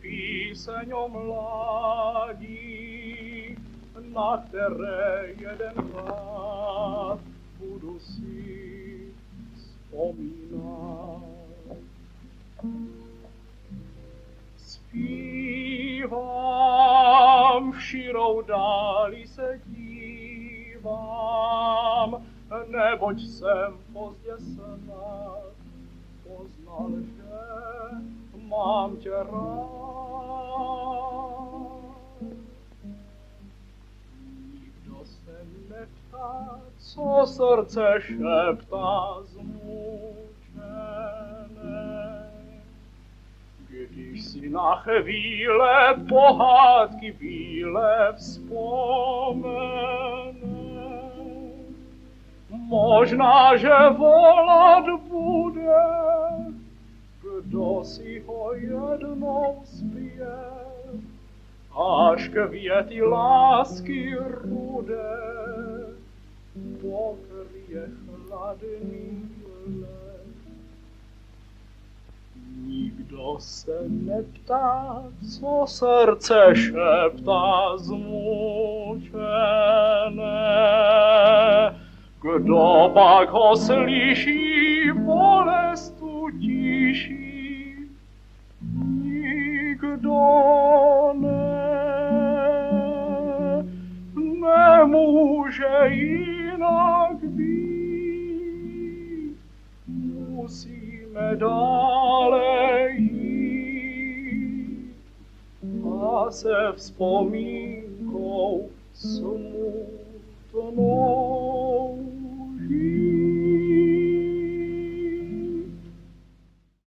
Píseň o mládí, na které jedenkrát budu si vzpomínat. Zpívám, v širou dáli se dívám, neboť jsem pozdě snad poznal, že rád. Nikdo se neptá, co srdce šeptá zmučené. Když si na chvíle pohádky bílé vzpomene, Možná, že volat bude, si ho jednou zpěv, až květy lásky rudé pokryje chladný let. Nikdo se neptá, co srdce šeptá zmučené, kdo pak ho slyší, bolestu tiší? Nikdo ne. Nemůže jinak být. Musíme dále jít a se vzpomínkou smutnou